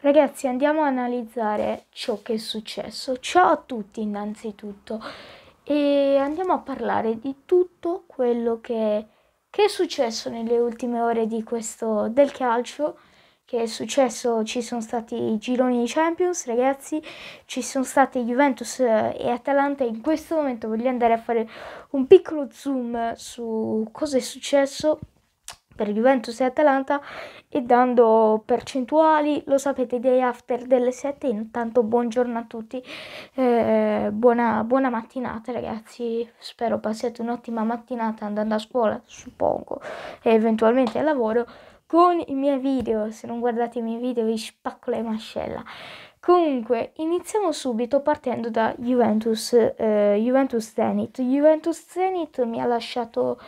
Ragazzi, andiamo a analizzare ciò che è successo. Ciao a tutti innanzitutto e andiamo a parlare di tutto quello che, che è successo nelle ultime ore questo, del calcio che è successo, ci sono stati i gironi di Champions, ragazzi, ci sono state Juventus e Atalanta. In questo momento voglio andare a fare un piccolo zoom su cosa è successo per Juventus e Atalanta e dando percentuali, lo sapete, dei after delle 7, intanto buongiorno a tutti, eh, buona, buona mattinata ragazzi, spero passiate un'ottima mattinata andando a scuola, suppongo, e eventualmente al lavoro con i miei video, se non guardate i miei video vi spacco le mascella. Comunque, iniziamo subito partendo da Juventus, eh, Juventus Zenit. Juventus Zenit mi ha lasciato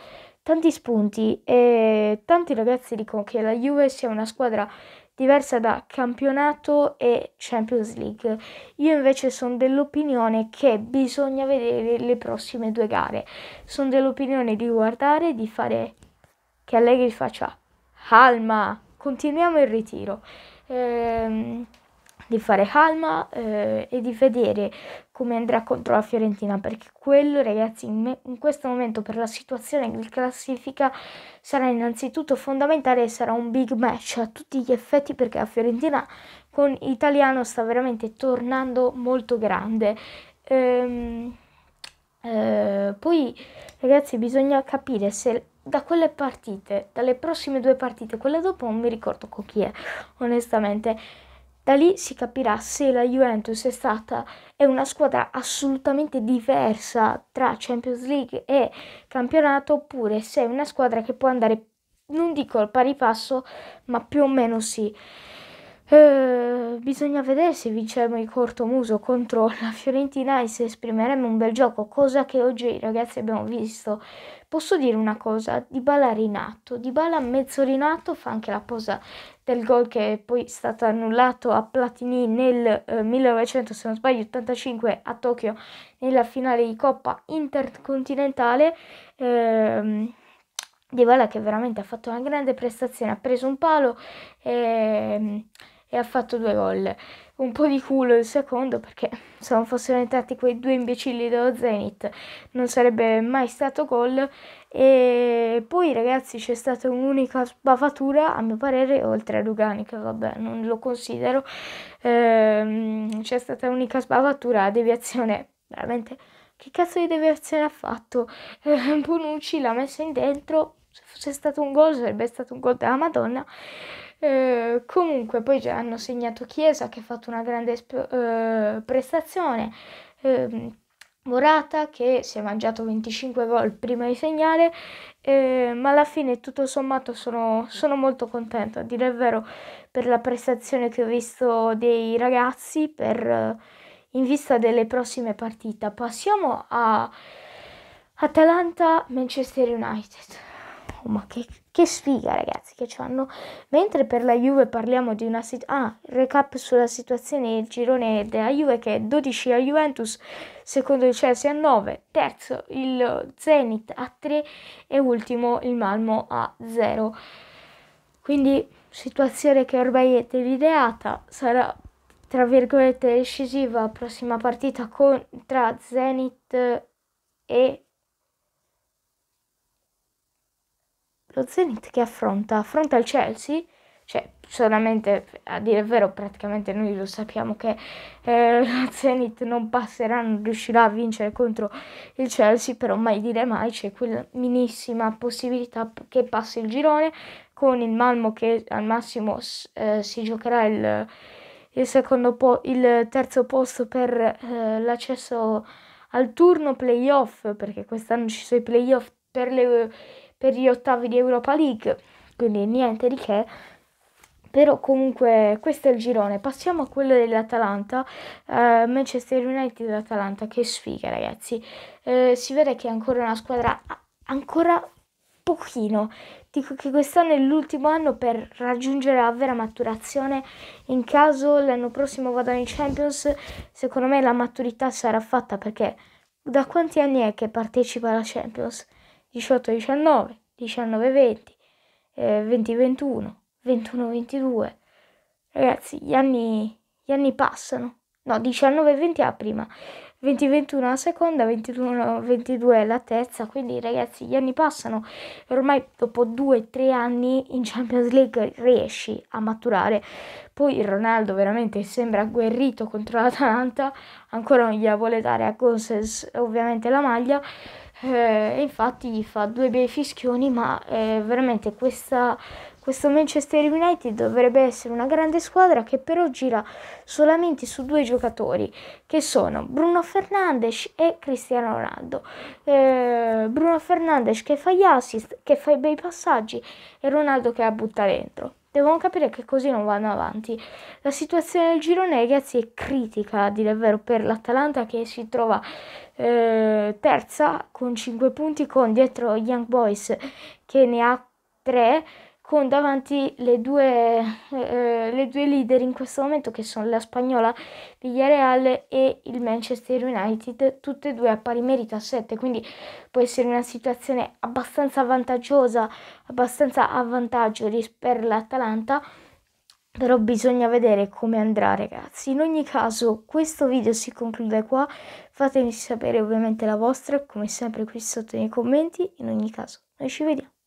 tanti spunti e tanti ragazzi dicono che la Juve sia una squadra diversa da campionato e Champions League. Io invece sono dell'opinione che bisogna vedere le prossime due gare. Sono dell'opinione di guardare, di fare che Allegri faccia calma, continuiamo il ritiro. Ehm, di fare calma eh, e di vedere come andrà contro la Fiorentina perché quello ragazzi in, me, in, questo momento per la situazione di classifica sarà innanzitutto fondamentale e sarà un big match a tutti gli effetti perché la Fiorentina con Italiano sta veramente tornando molto grande ehm, eh, poi ragazzi bisogna capire se da quelle partite, dalle prossime due partite, quelle dopo non mi ricordo con chi è, onestamente. Da lì si capirà se la Juventus è stata è una squadra assolutamente diversa tra Champions League e campionato oppure se è una squadra che può andare non dico al pari passo, ma più o meno sì. Eh, bisogna vedere se vinceremo il cortomuso contro la Fiorentina e se esprimeremo un bel gioco, cosa che oggi ragazzi abbiamo visto. Posso dire una cosa, Di Bala rinato, Di Bala mezzo rinato fa anche la posa del gol che poi è stato annullato a Platini nel eh, 1900, se non sbaglio, 85 a Tokyo nella finale di Coppa Intercontinentale. Eh, Bala che veramente ha fatto una grande prestazione, ha preso un palo e ehm, e ha fatto due gol. Un po' di culo il secondo perché se non fossero entrati quei due imbecilli dello Zenit non sarebbe mai stato gol. E poi ragazzi c'è stata un'unica sbavatura a mio parere, oltre a Lugani che vabbè non lo considero, ehm, c'è stata un'unica sbavatura a deviazione veramente... Che cazzo di deviazione ha fatto? Eh, Bonucci l'ha messa in dentro, se fosse stato un gol sarebbe stato un gol della Madonna. Eh, comunque poi hanno segnato Chiesa che ha fatto una grande esp- eh, prestazione. Eh, Morata che si è mangiato 25 gol prima di segnare, eh, ma alla fine tutto sommato sono, sono, molto contento, a dire il vero, per la prestazione che ho visto dei ragazzi per, in vista delle prossime partite. Passiamo a Atalanta-Manchester United. Oh, ma che, che sfiga, ragazzi, che hanno. Mentre per la Juve parliamo di una situazione. Ah, recap sulla situazione del girone della Juve che è 12 a Juventus, secondo il Chelsea a 9, terzo il Zenit a 3 e ultimo il Malmo a 0. Quindi situazione che ormai è delineata, sarà tra virgolette decisiva la prossima partita con, tra Zenit e lo Zenit che affronta? Affronta il Chelsea? Cioè, solamente a dire il vero, praticamente noi lo sappiamo che eh, lo Zenit non passerà, non riuscirà a vincere contro il Chelsea, però mai dire mai, c'è quella minissima possibilità che passi il girone con il Malmo che al massimo eh, si giocherà il, il, po- il terzo posto per eh, l'accesso al turno playoff, perché quest'anno ci sono i playoff per le per gli ottavi di Europa League, quindi niente di che. Però comunque questo è il girone. Passiamo a quello dell'Atalanta, uh, Manchester United e l'Atalanta, che sfiga ragazzi. Uh, si vede che è ancora una squadra ancora pochino. Dico che quest'anno è l'ultimo anno per raggiungere la vera maturazione. In caso l'anno prossimo vadano in Champions, secondo me la maturità sarà fatta perché da quanti anni è che partecipa alla Champions? 18-19, 19-20, eh, 20-21, 21-22. ragazzi, gli anni, gli anni passano. No, 19 e 20 la prima, 20-21 la seconda, 21-22 la terza, quindi ragazzi gli anni passano ormai dopo 2-3 anni in Champions League riesci a maturare. Poi Ronaldo veramente sembra agguerrito contro l'Atalanta, ancora non gliela vuole dare a Gosses ovviamente la maglia, eh, infatti fa due bei fischioni, ma eh, veramente questa questo Manchester United dovrebbe essere una grande squadra che però gira solamente su due giocatori che sono Bruno Fernandes e Cristiano Ronaldo. Eh, Bruno Fernandes che fa gli assist, che fa i bei passaggi e Ronaldo che la butta dentro. Devono capire che così non vanno avanti. La situazione del girone, ragazzi, è critica di davvero per l'Atalanta che si trova eh, terza con 5 punti con dietro Young Boys che ne ha 3 con davanti le due, eh, le due leader in questo momento che sono la spagnola Villarreal e il Manchester United, tutte e due a pari merito a 7, quindi può essere una situazione abbastanza vantaggiosa, abbastanza a vantaggio per l'Atalanta. Però bisogna vedere come andrà ragazzi. In ogni caso questo video si conclude qua. Fatemi sapere ovviamente la vostra, come sempre qui sotto nei commenti. In ogni caso noi ci vediamo.